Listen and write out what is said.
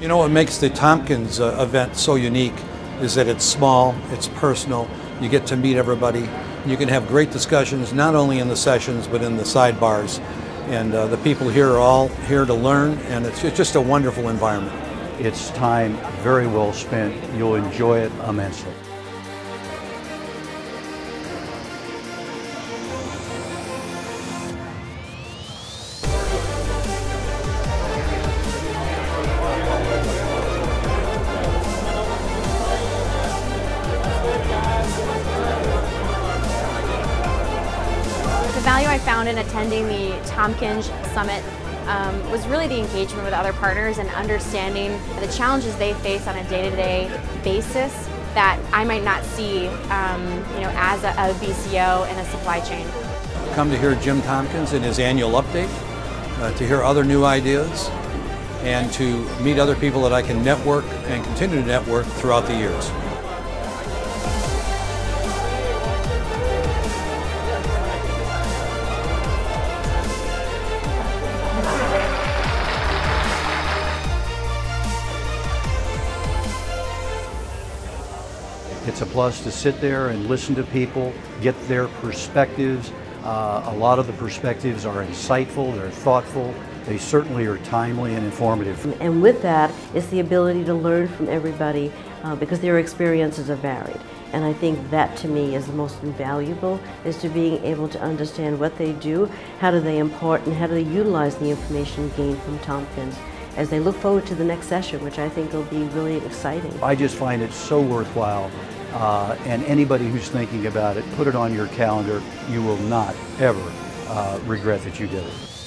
You know what makes the Tompkins uh, event so unique is that it's small, it's personal, you get to meet everybody, you can have great discussions not only in the sessions but in the sidebars. And uh, the people here are all here to learn, and it's it's just a wonderful environment. It's time very well spent. You'll enjoy it immensely. Value I found in attending the Tompkins Summit um, was really the engagement with other partners and understanding the challenges they face on a day-to-day basis that I might not see, um, you know, as a, a VCO in a supply chain. Come to hear Jim Tompkins in his annual update, uh, to hear other new ideas, and to meet other people that I can network and continue to network throughout the years. It's a plus to sit there and listen to people, get their perspectives. Uh, a lot of the perspectives are insightful, they're thoughtful, they certainly are timely and informative. And with that is the ability to learn from everybody uh, because their experiences are varied. And I think that to me is the most invaluable, is to being able to understand what they do, how do they impart, and how do they utilize the information gained from Tompkins as they look forward to the next session, which I think will be really exciting. I just find it so worthwhile. Uh, and anybody who's thinking about it, put it on your calendar. You will not ever uh, regret that you did it.